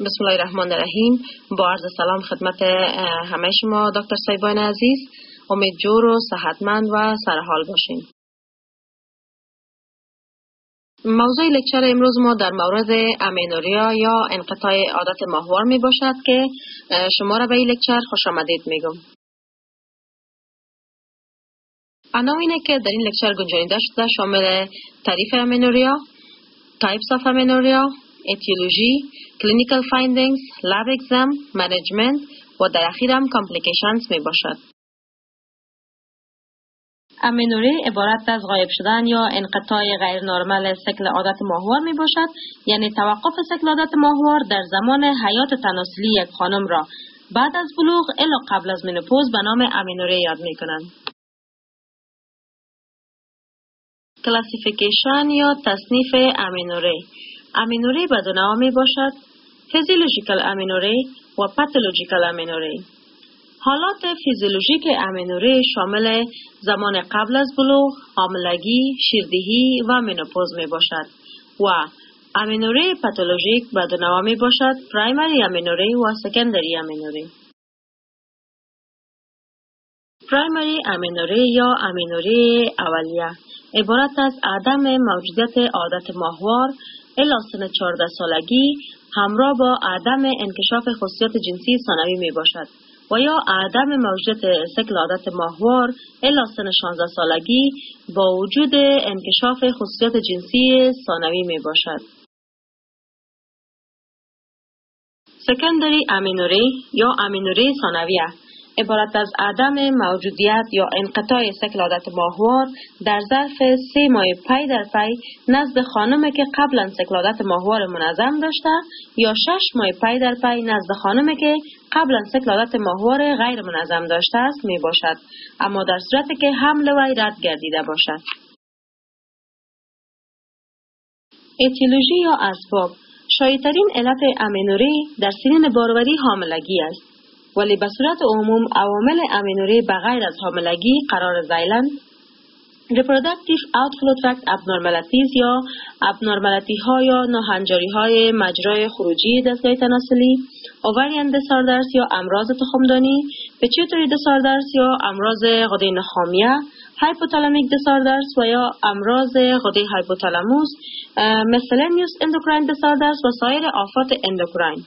بسم الله الرحمن الرحیم با عرض سلام خدمت همه شما دکتر سیبان عزیز. امید جور و صحتمند و سرحال باشین. موضوع لکچر امروز ما در مورد امینوریا یا انقطاع عادت ماهوار می باشد که شما را به این لکچر خوش آمدید می گم. عناوینی که در این لکچر گنجانیده شده شامل تعریف amenorrhea، types of amenorrhea، etiology, clinical findings, lab exam, management و در اخیر هم complications می باشد. امینوری عبارت از غایب شدن یا انقطاع غیر نرمال سکل عادت ماهوار می باشد یعنی توقف سکل عادت ماهوار در زمان حیات تناسلی یک خانم را بعد از بلوغ الا قبل از منوپوز به نام امینوری یاد می کنند. classification یا تصنیف امینوری امینوری به دو می باشد physiological امینوری و pathological امینوری حالات فیزیولوژیک امینوری شامل زمان قبل از بلوغ، حاملگی، شیردهی و منوپوز می باشد و امینوری پاتولوژیک به دو می باشد primary امینوری و secondary امینوری پرایمری امینوری یا امینوری اولیه عبارت از عدم موجودیت عادت ماهوار الا سن 14 سالگی همراه با عدم انکشاف خصوصیت جنسی ثانوی می باشد و یا عدم موجودیت سکل عادت ماهوار الا سن 16 سالگی با وجود انکشاف خصوصیت جنسی ثانوی می باشد. secondary امینوری یا امینوری ثانویه عبارت از عدم موجودیت یا انقطاع سکل عادت ماهوار در ظرف سه ماه پی در پی نزد خانم که قبلا سکل عادت ماهوار منظم داشته یا شش ماه پی در پی نزد خانم که قبلا سکل عادت ماهوار غیر منظم داشته است می باشد. اما در صورتی که حمل وی رد گردیده باشد. اتیولوژی یا اسباب. شایدترین علت امینوری در سنین باروری حاملگی است. ولی به صورت عموم عوامل امینوری بغیر از حاملگی قرار زیلند reproductive outflow tract abnormalities یا ابنرمالیتی ها یا ناهنجاری های مجرای خروجی دستگاه تناسلی اووریان دساردرس یا امراض تخمدانی پچیوتری دساردرس یا امراض غده نخامیه hypothalamic disorders و یا امراض غده هایپوتالاموس miscellaneous endocrine disorders و سایر آفات اندوکراین.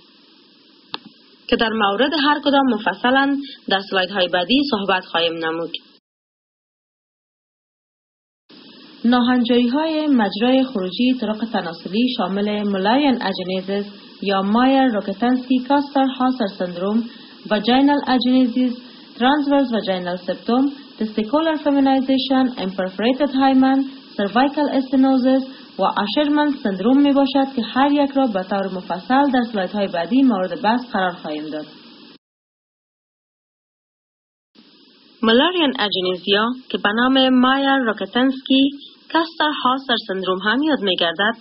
که در مورد هر کدام مفصلا در سلاید های بعدی صحبت خواهیم نمود. ناهنجاری های مجرای خروجی طرق تناسلی شامل Müllerian agenesis یا Mayer Rokitansky Küster Hauser syndrome vaginal agenesis transverse vaginal septum testicular feminization imperforated hymen cervical stenosis و Asherman syndrome می باشد که هر یک را به طور مفصل در سلاید های بعدی مورد بحث قرار خواهیم داد. Müllerian agenesia که به نام Mayer Rokitansky Küster Hauser syndrome هم یاد می گردد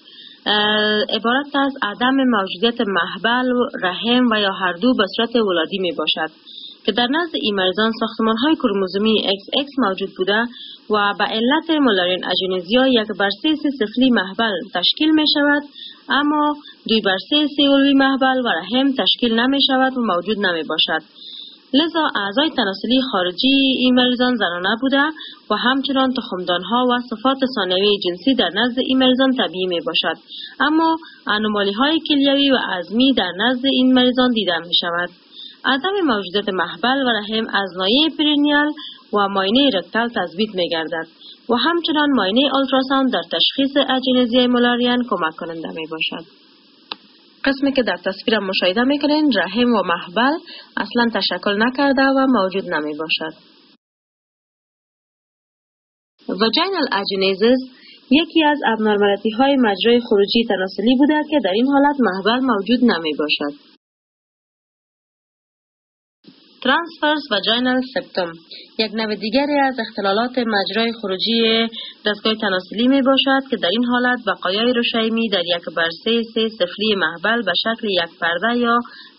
عبارت از عدم موجودیت مهبل رحم و یا هر دو به صورت ولادی می باشد که در نزد این مریضان ساختمان های کروموزومی XX موجود بوده و به علت مولارین اجنزیا یک بر سه سفلی محبل تشکیل می شود اما دوی سه سیولوی محبل و رحم تشکیل نمی شود و موجود نمی باشد. لذا اعضای تناسلی خارجی این زنانه بوده و همچنان ها و صفات ثانوی جنسی در نزد این طبیعی می باشد اما انومالی های کلیوی و عظمی در نزد این مریضان دیده می شود. عدم موجودیت محبل و رحم از نایه پرینیال و ماینه رکتال تثبیت می گردد و همچنان ماینه آلتراساوند در تشخیص اجینزی مولاریان کمک کننده می باشد. قسمی که در تصویر مشاهده می‌کنین رحم و محبل اصلا تشکل نکرده و موجود نمی باشد. وجینال یکی از ابنرمالیتی های مجرای خروجی تناسلی بوده که در این حالت محبل موجود نمی باشد. ترانسفرس وجاینال سپتوم یک نوع دیگری از اختلالات مجرای خروجی دستگاه تناسلی می باشد که در این حالت بقایای روشیمی در یک بر سه سه سفلی محبل به شکل یک پرده یا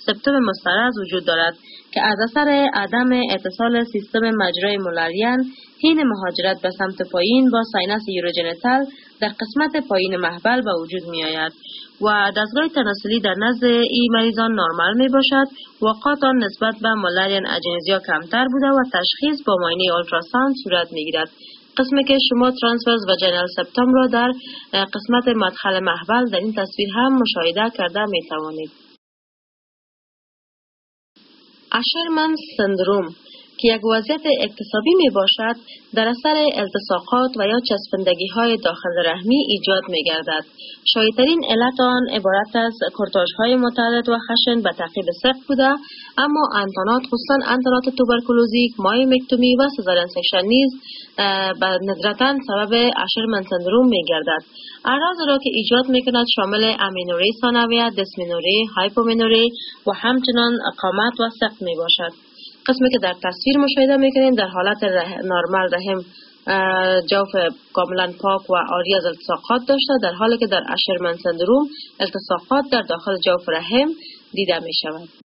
سپتوم مسترز وجود دارد که از اثر عدم اتصال سیستم مجرای مولاریان حین مهاجرت به سمت پایین با ساینس یوروجنتال در قسمت پایین محبل به وجود می آید و دستگاه تناسلی در نزد این مریضان نرمال می باشد وقات آن نسبت به مالاریان اجنزیا کمتر بوده و تشخیص با ماینه اولتراساند صورت می گیرد قسمی که شما ترانسفرز و جنرال سپتام را در قسمت مدخل محبل در این تصویر هم مشاهده کرده می توانید. Asherman syndrome که یک وضعیت اکتسابی می باشد در اثر التصاقات و یا چسبندگی های داخل رحمی ایجاد می گردد. شایعترین علت آن عبارت از کرتاژ های متعدد و خشن به تعقیب سقط بوده اما انتانات خصوصا انتانات توبرکولوزیک myomectomy و cesarean section نیز به ندرتا سبب Asherman syndrome می گردد. اعراض را که ایجاد می کند شامل امینوری ثانویه، دسمینوری، هایپومینوری و همچنان قامت و سقف می باشد. قسمی که در تصویر مشاهده می‌کنیم در حالت نرمال رحم جوف کاملا پاک و آری از التصاقات داشته در حالی که در اشرمن سندروم التصاقات در داخل جوف رحم دیده می شود.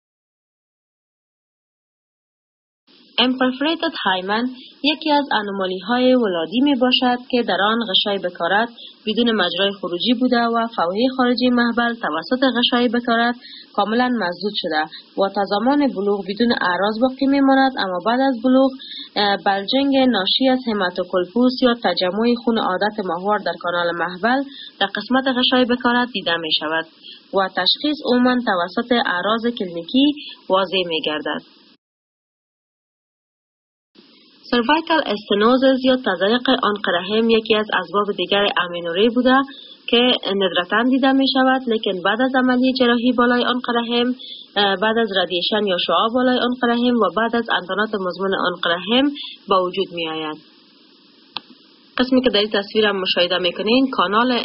امپرفریتد هایمن یکی از انومالی های ولادی می باشد که در آن غشای بکارت بدون مجرای خروجی بوده و فوهی خارجی محبل توسط غشای بکارت کاملا مزدود شده و تا زمان بلوغ بدون اعراض باقی می ماند اما بعد از بلوغ بلجنگ ناشی از هماتوکلپوس یا تجمع خون عادت ماهوار در کانال محبل در قسمت غشای بکارت دیده می شود و تشخیص عموما توسط اعراض کلینیکی واضح می گردد. سروایکل استنوزز یا تضایق آن قرحم یکی از اسباب دیگر امینوری بوده که ندرتا دیده می شود لیکن بعد از عملی جراحی بالای آن قرحم بعد از رادیشن یا شعا بالای آن قرحم و بعد از انتانات مزمن آن قرحم با وجود می آید. قسمی که در این تصویر هم مشاهده می‌کنین کانال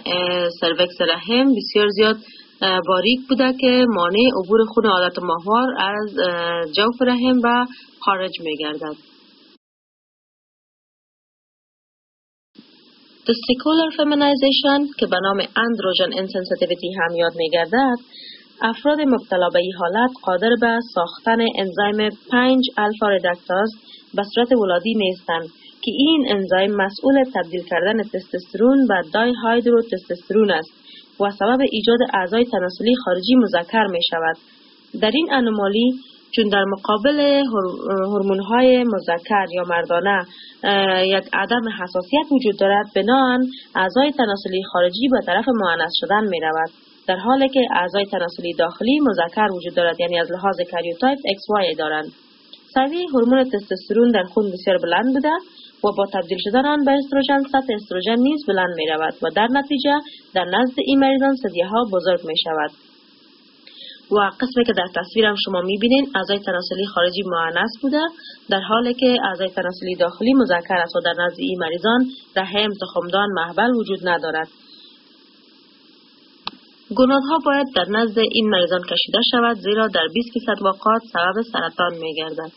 سروکس رحم بسیار زیاد باریک بوده که مانع عبور خون عادت ماهوار از جوف رحم به خارج می گردد. testicular feminization که به نام androgen insensitivity هم یاد می گردد افراد مبتلا به این حالت قادر به ساختن انزیم 5 الفا ردکتاز به صورت ولادی نیستند که این انزیم مسئول تبدیل کردن تستوسترون به dihydrotestosterone است و سبب ایجاد اعضای تناسلی خارجی مذکر می شود. در این انومالی چون در مقابل های مذکر یا مردانه یک عدم حساسیت وجود دارد بنان اعضای تناسلی خارجی به طرف معنیس شدن می رود در حالی که اعضای تناسلی داخلی مذکر وجود دارد یعنی از لحاظ کاریوتایپ XY دارند. سوی هورمون تستوسترون در خون بسیار بلند بوده و با تبدیل شدن آن به استروژن سطح استروژن نیز بلند می رود و در نتیجه در نزد این مریضان ها بزرگ می شود و قسمی که در تصویرم شما می‌بینین اعضای تناسلی خارجی معنیس بوده در حالی که اعضای تناسلی داخلی مذکر است و در نزد این مریضان رحم تخمدان محبل وجود ندارد. گناهها باید در نزد این مریضان کشیده شود زیرا در 20 فیصد واقعات سبب سرطان میگردد.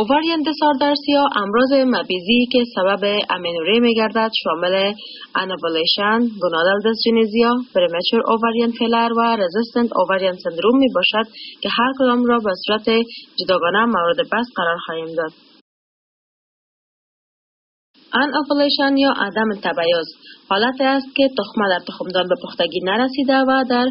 اووارین دیساردرز یا امراض مبیزی که سبب امینوری می گردد شامل anovulation، gonadal dysgenesia، premature ovarian failure و resistant ovarian syndrome می باشد که هر کدام را به صورت جداگانه مورد بحث قرار خواهیم داد. ان یا عدم تبیض. حالت است که تخمه در تخمدان به پختگی نرسیده و در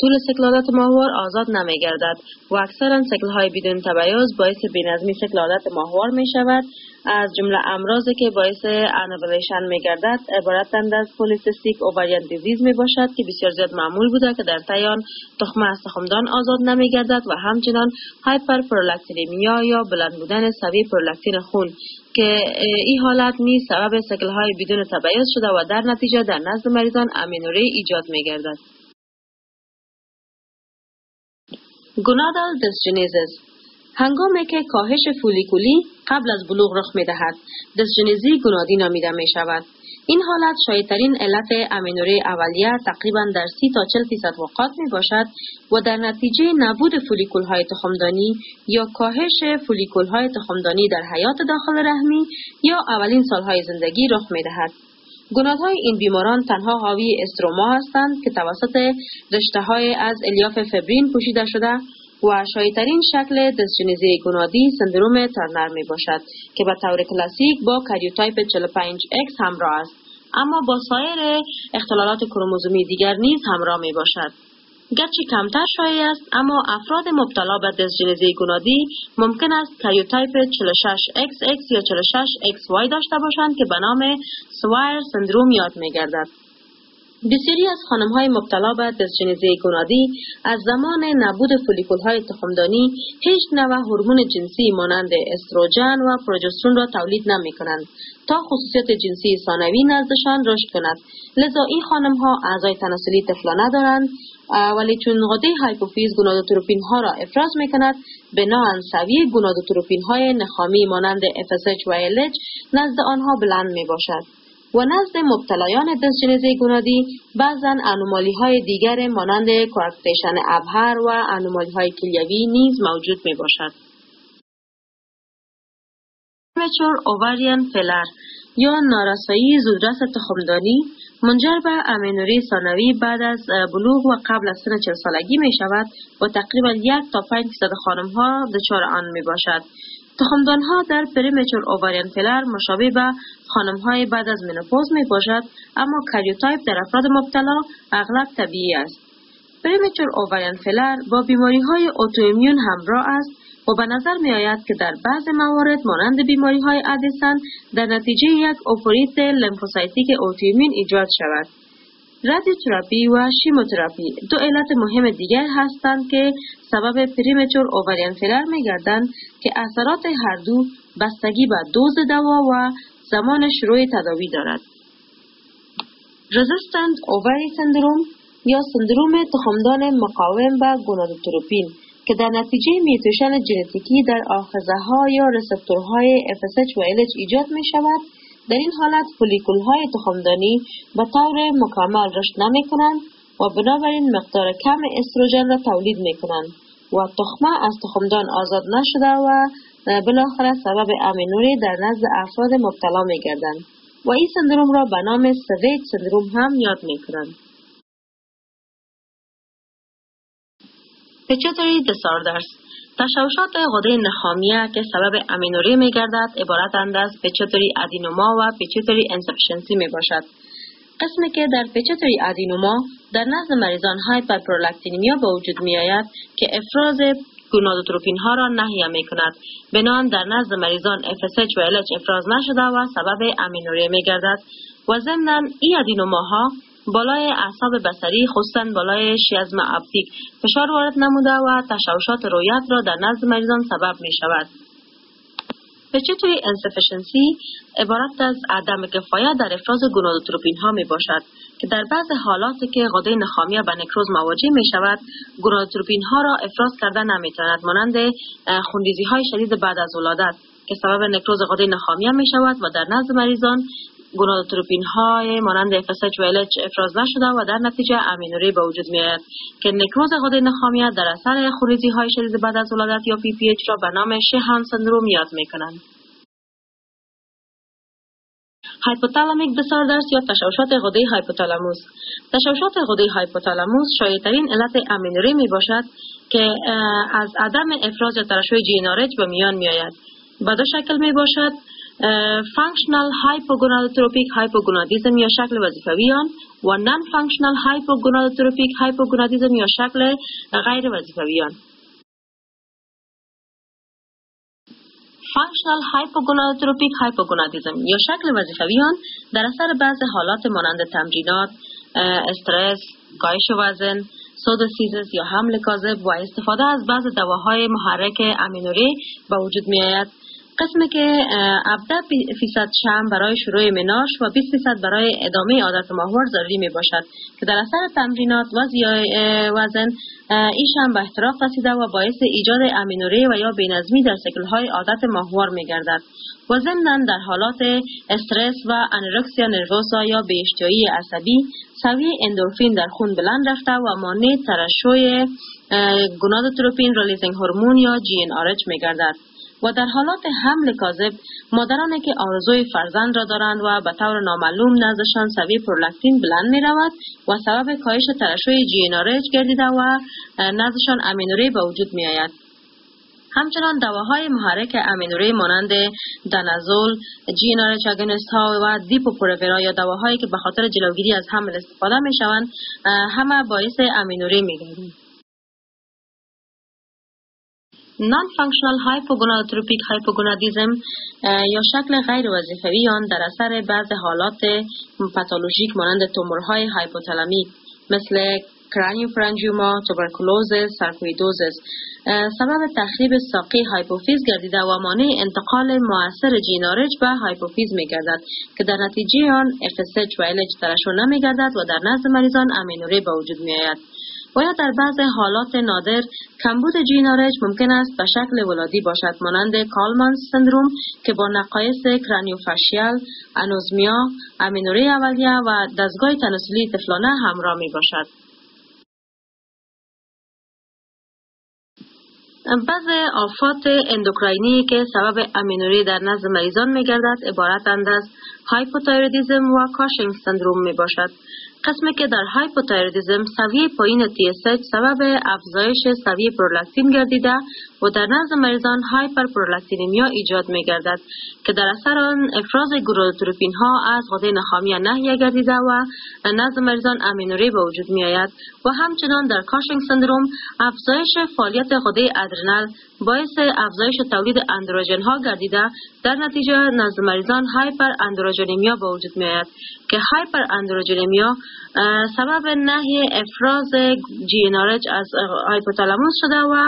طول سکل ماهوار آزاد نمی گردد و اکثرا سکل های بدون تبیض باعث بینظمی سکل عادت ماهوار می شود از جمله امراضی که باعث anovulation می گردد عبارتند از polycystic ovarian disease می باشد که بسیار زیاد معمول بوده که در تیان تخمه از تخمدان آزاد نمی گردد و همچنان hyperprolactinemia یا بلند بودن سویه پرولکتین خون که این حالت نیز سبب سکل های بدون تبیض شده و در نتیجه در نزد مریضان امینوری ایجاد می گردد. gonadal dysgenesis هنگامی که کاهش فولیکولی قبل از بلوغ رخ می دهد دسجنیزی گونادی نامیده می شود این حالت شایدترین علت امینوری اولیه تقریبا در 30 تا 40 فیصد وقات می باشد و در نتیجه نبود فولیکول های تخمدانی یا کاهش فولیکول های تخمدانی در حیات داخل رحمی یا اولین سالهای زندگی رخ می دهد. های این بیماران تنها حاوی استروما هستند که توسط رشته های از الیاف فبرین پوشیده شده و شایعترین شکل دسجنیزی گنادی سندروم ترنر می باشد که به طور کلاسیک با karyotype 45X همراه است اما با سایر اختلالات کروموزومی دیگر نیز همراه می باشد. گرچه کمتر شایع است اما افراد مبتلا به دسجنیزی گنادی ممکن است karyotype 46XX یا 46XY داشته باشند که به نام سوایر سندروم یاد می گردد. بسیاری از خانم های مبتلا به دزجنزی گنادی از زمان نبود فولیکول های تخمدانی هیچ نوع هورمون جنسی مانند استروژن و پروژسترون را تولید نمی کنند تا خصوصیت جنسی ثانوی نزدشان رشد کند. لذا این خانم ها اعضای تناسلی طفلا ندارند ولی چون غده هایپوفیز گونادوتروپین ها را افراز می کند بناهن سوی گونادوتروپین های نخامی مانند FSH و LH نزد آنها بلند می باشد و نزد مبتلایان دسجنزی گونادی بعضا انومالی های دیگر مانند کوارکتیشن ابهر و انومالی های کلیوی نیز موجود می باشد. اووریان فلر یا نارسایی زودرس تخمدانی منجر به امینوری ثانوی بعد از بلوغ و قبل از سن 40 سالگی می شود و تقریبا یک تا 5 درصد خانم ها دچار آن می باشد. تخمدان ها در premature ovarian failure مشابه به خانم های بعد از منوپوز می باشد اما karyotype در افراد مبتلا اغلب طبیعی است. premature ovarian failure با بیماری های autoimmune همراه است و به نظر می آید که در بعض موارد مانند بیماری های ادیسن در نتیجه یک اوفوریت lymphocytic autoimmune ایجاد شود. رادیوتراپی و شیموتراپی دو علت مهم دیگر هستند که سبب پریمچور اووریان فیلر می گردند که اثرات هر دو بستگی به دوز دوا و زمان شروع تداوی دارد. رزستند اووری سندروم یا سندروم تخمدان مقاوم به گونادوتروپین که در نتیجه میوتیشن ژنتیکی در آخذه ها یا رسپتورهای FSH و LH ایجاد می شود در این حالت فولیکول های تخمدانی به طور مکمل رشد نمی کنند و بنابراین مقدار کم استروژن را تولید می کنند و تخمه از تخمدان آزاد نشده و بالاخره سبب امینوری در نزد افراد مبتلا می گردند و این سندروم را به نام سویت سندروم هم یاد می کنند. پچوتری دساردرز تشوشات غده نخامیه که سبب امینوری می گردد عبارتند از پچوتری ادینوما و پچوتری انسفشنسی می باشد. قسمی که در pituitary adenoma در نزد مریضان hyperprolactinemia به وجود می آید که افراز گونادوتروپین ها را نهی می کند. بناً در نزد مریضان FSH و LH افراز نشده و سبب امینوری می گردد و ضمنا این adenoma ها بالای اعصاب بصری خصوصا بالای chiasm optic فشار وارد نموده و تشوشات رویت را در نزد مریضان سبب می شود. pituitary insufficiency عبارت از عدم کفایت در افراز گونادوتروپین ها می باشد که در بعض حالات که غده نخامیه به نکروز مواجه می شود گونادوتروپین ها را افراز کرده نمی تواند مانند خونریزی های شدید بعد از ولادت که سبب نکروز غده نخامیه می شود و در نزد مریضان گونادوتروپین های مانند FSH و LH افراز نشده و در نتیجه امینوری به وجود می آید که نکروز غده نخامیت در اثر خونریزی های شدید بعد از ولادت یا PPH را به نام شهان سندروم یاد می کنند. hypothalamic disorders یا تشوشات غده هایپوتالاموس تشوشات غده هایپوتالاموس شایعترین علت امینوری می باشد که از عدم افراز یا ترشح GnRH به میان می آید. به دو شکل می باشد functional hypogonadotropic hypogonadism یا شکل وظیفوی آن و non functional hypogonadotropic hypogonadism یا شکل غیر وظیفوی آن functional hypogonadotropic hypogonadism یا شکل وظیفوی آن در اثر بعض حالات مانند تمرینات استرس کاهش وزن pseudocyesis یا حمل کاذب و استفاده از بعض دواهای محرک امینوری به وجود می آید قسمی که 17 فیصد شحم برای شروع menarche و 20 فیصد برای ادامه عادت ماهوار ضروری می باشد که در اثر تمرینات و وزن این شحم به احتراق رسیده و باعث ایجاد امینوری و یا بینظمی در cycle های عادت ماهوار می گردد. و در حالات استرس و anorexia nervosa یا بی‌اشتهایی عصبی سویه اندورفین در خون بلند رفته و مانع ترشح gonadotropin releasing hormone یا GnRH می گردد. و در حالات حمل کاذب مادرانی که آرزوی فرزند را دارند و به طور نامعلوم نزدشان سویه پرولاکتین بلند می رود و سبب کاهش ترشح GnRH گردیده و نزدشان امینوری به وجود می آید. همچنان دواهای محرک امینوری مانند دنازول، GnRH agonist ها و Depo-Provera یا دواهایی که به خاطر جلوگیری از حمل استفاده می شوند همه باعث امینوری می گردند. non functional hypogonadotropic hypogonadism یا شکل غیر وظیفوی آن در اثر بعض حالات پاتولوژیک مانند تومورهای هایپوتالمی مثل craniopharyngioma، tuberculosis، sarcoidosis سبب تخریب ساقی هایپوفیز گردیده و مانع انتقال موثر GnRH به هایپوفیز می گردد که در نتیجه آن FSH و LH ترشح نمی گردد و در نزد مریضان امینوری به وجود می آید. و در بعض حالات نادر کمبود GnRH ممکن است به شکل ولادی باشد مانند Kallmann syndrome که با نقایص craniofacial، anosmia، امینوری اولیه و دستگاه تناسلی طفلانه همراه می باشد. بعض آفات endocrine ی که سبب امینوری در نزد مریضان می گردد عبارتند از hypothyroidism و Cushing syndrome می باشد. قسمی که در hypothyroidism سویه پایین TSH سبب افزایش سویه پرولاکتین گردیده و در نزد مریضان hyperprolactinemia ایجاد می گردد که در اثر آن افراز گروتروپین ها از غده نخامی نهیه گردیده و نزد مریضان امینوری به وجود می آید و همچنان در کاشنگ سندروم افزایش فعالیت غده ادرنال باعث افزایش تولید اندروژن ها گردیده در نتیجه نزد مریضان هایپر اندروژنیمیا به وجود می آید که هایپر اندروژنیمیا سبب نهی افراز جینارج از هایپوتالاموس شده و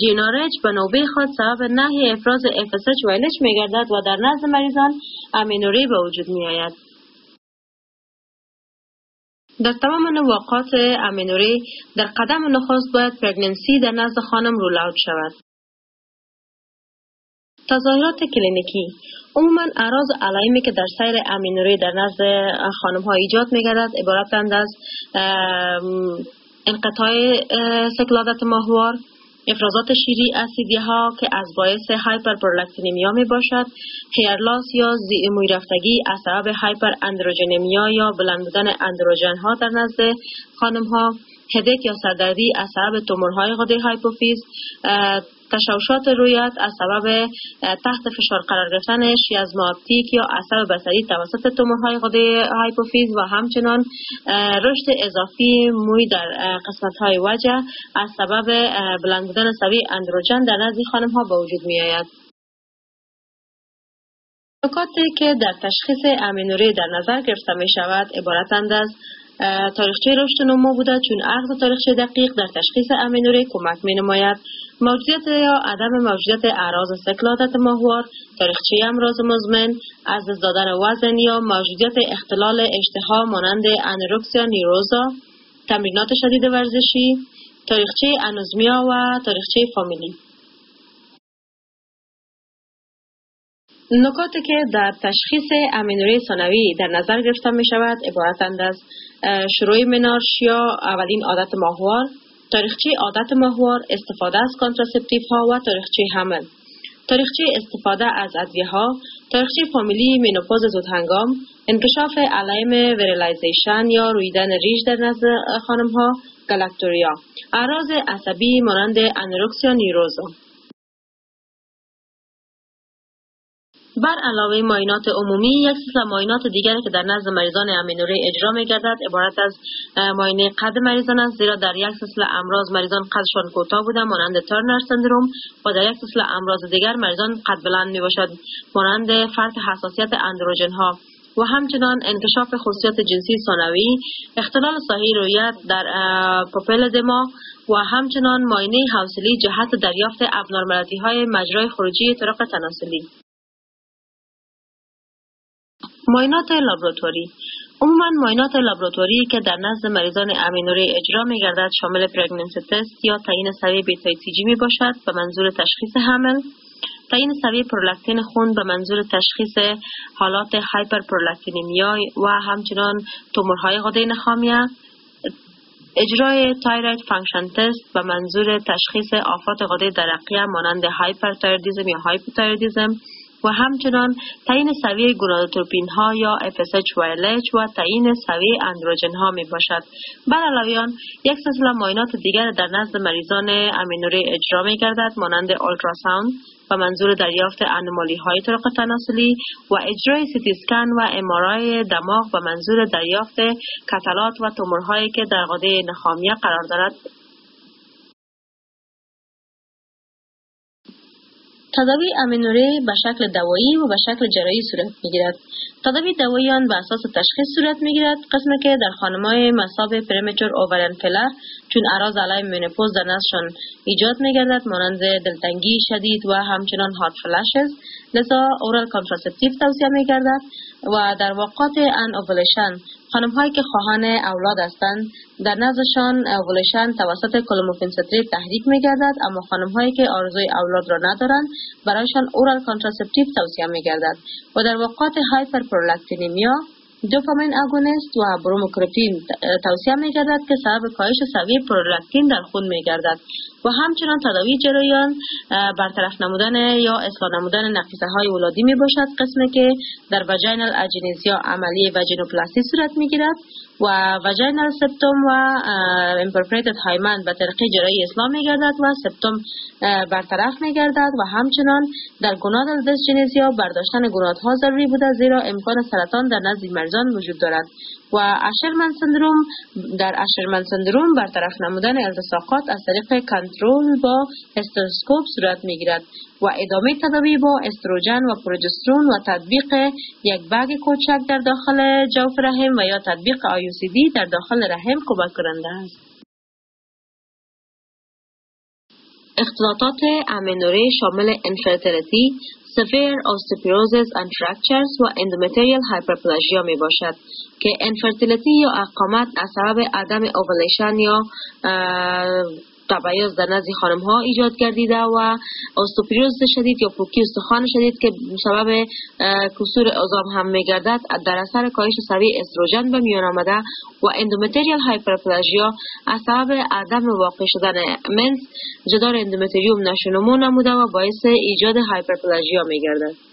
جینارج به نوبه خود سبب نهی افراز FSH و LH می گردد و در نزد مریضان امینوری به وجود می آید. در تمام نواقات امینوری در قدم نخست باید پرگننسی در نزد خانم رول اوت شود. تظاهرات کلینیکی. عموما اعراض علائمی که در سیر امینوری در نزد خانم ها ایجاد می گردد عبارتند از انقطاع cycle عادت ماهوار افرازات شیری از ثدیه ها که از باعث hyperprolactinemia می باشد hair loss یا موی رفتگی از سبب hyperandrogenemia یا بلند بودن اندروژن ها در نزد خانم ها headache یا سردردی از سبب تومورهای غده هایپوفیز تشوشات رویت از سبب تحت فشار قرار گرفتن chiasma optic یا عصب بصری توسط تومورهای غده هایپوفیز و همچنان رشد اضافی موی در قسمت های وجه از سبب بلند بودن سوی اندروژن در نزد خانم ها به وجود می آید. نکاتی که در تشخیص امینوری در نظر گرفته می شود عبارتند از تاریخچه رشد نمو بوده چون عقد تاریخچه دقیق در تشخیص امینوری کمک می نماید. موجودیت یا عدم موجودیت اعراض سکلادت ماهوار تاریخچه امراض مزمن از دادن وزن یا موجودیت اختلال اشتها مانند anorexia nervosa تمرینات شدید ورزشی تاریخچه anosmia و تاریخچه فامیلی. نکاتی که در تشخیص امینوری ثانوی در نظر گرفته می شود عبارتند از شروع menarche یا اولین عادت ماهوار تاریخچه عادت ماهوار استفاده از contraceptive ها و تاریخچه حمل تاریخچه استفاده از ادویه ها تاریخچه فامیلی menopause زود هنگام انکشاف علائم وریلایزیشن یا روییدن ریش در نزد خانم ها galactorrhea اعراض عصبی مانند anorexia nervosa بر علاوه معاینات عمومی یک سلسله معاینات دیگری که در نزد مریضان امینوری اجرا می گردد عبارت از معاینه قد مریضان است زیرا در یک سلسله امراض مریضان قدشان کوتاه بوده مانند Turner syndrome و در یک سلسله امراض دیگر مریضان قد بلند می باشد مانند فرط حساسیت اندروژن ها و همچنان انکشاف خصوصیت جنسی ثانوی اختلال ساحه رویت در papilledema و همچنان معاینه حوصلی جهت دریافت abnormality های مجرای خروجی طرق تناسلی. معاینات لابراتواری. عموما معاینات لابراتواری که در نزد مریضان امینوری اجرا می گردد شامل pregnancy test یا تعیین سویه beta hCG می باشد به منظور تشخیص حمل. تعیین سویه پرولاکتین خون به منظور تشخیص حالات hyperprolactinemia و همچنان تومورهای غده نخامیه اجرای thyroid function test به منظور تشخیص آفات غده درقیه مانند hyperthyroidism یا hypothyroidism و همچنان تعیین سویه گونادوتروپین ها یا FSH و LH و تعیین سویه اندروژن ها می باشد. بر یک سلسله معاینات دیگر در نزد مریضان امینوری اجرا می گردد مانند ultrasound و منظور دریافت anomaly های طرق تناسلی و اجرای CT scan و MRI دماغ و منظور دریافت کتلات و تومورهایی که در غده نخامیه قرار دارد تداوی امینوره به شکل دوایی و به شکل جراحی صورت می‌گیرد. تداوی دوایی آن به اساس تشخیص صورت می‌گیرد. قسمی که در خانمای مصاب premature ovarian failure چون اعراض علایم menopause در نزدشان ایجاد میگردد مانند دلتنگی شدید و همچنان hot flashes لذا oral contraceptive توصیه میگردد و در واقعات anovulation خانم هایی که خواهان اولاد هستند در نزدشان ovulation توسط clomiphene citrate تحریک می گردد اما خانم هایی که آرزوی اولاد را ندارند برایشان oral contraceptive توصیه می گردد و در واقعات hyperprolactinemia dopamine agonist و bromocriptine توصیه می گردد که سبب کاهش سویه پرولاکتین در خون می گردد و همچنان تداوی جریان برطرف نمودن یا اصلاح نمودن نقیصه های ولادی می باشد قسمی که در وجینال اجینیزیا عملی وجینوپلاستی صورت می گیرد و وجینال سپتوم و امپرپریتد هایمن به طریق جرایی اسلام می گردد و سپتوم برطرف می گردد و همچنان در گونادال دسجینیزیا برداشتن ها ضروری بوده زیرا امکان سرطان در نزد مرزان وجود دارد و Asherman syndrome در Asherman syndrome برطرف نمودن التصاقات از طریق کنترل با hysteroscope صورت می گیرد و ادامه تداوی با استروژن و پروژسترون و تطبیق یک bag کوچک در داخل جوف رحم و یا تطبیق IUCD در داخل رحم کمک کننده است. اختلاطات امینوره شامل infertility، severe osteoporosis and fractures و endometrial hyperplasia می باشد که infertility یا عقامت از سبب عدم ovulation یا تبیض در نزد خانم ها ایجاد گردیده و osteoporosis شدید یا پوکی استخوان شدید که سبب کسور عظام هم میگردد در اثر کاهش سویه استروژن به میان آمده و endometrial hyperplasia از سبب عدم واقع شدن menses جدار endometrium نشو و نمو نموده و باعث ایجاد hyperplasia میگردد.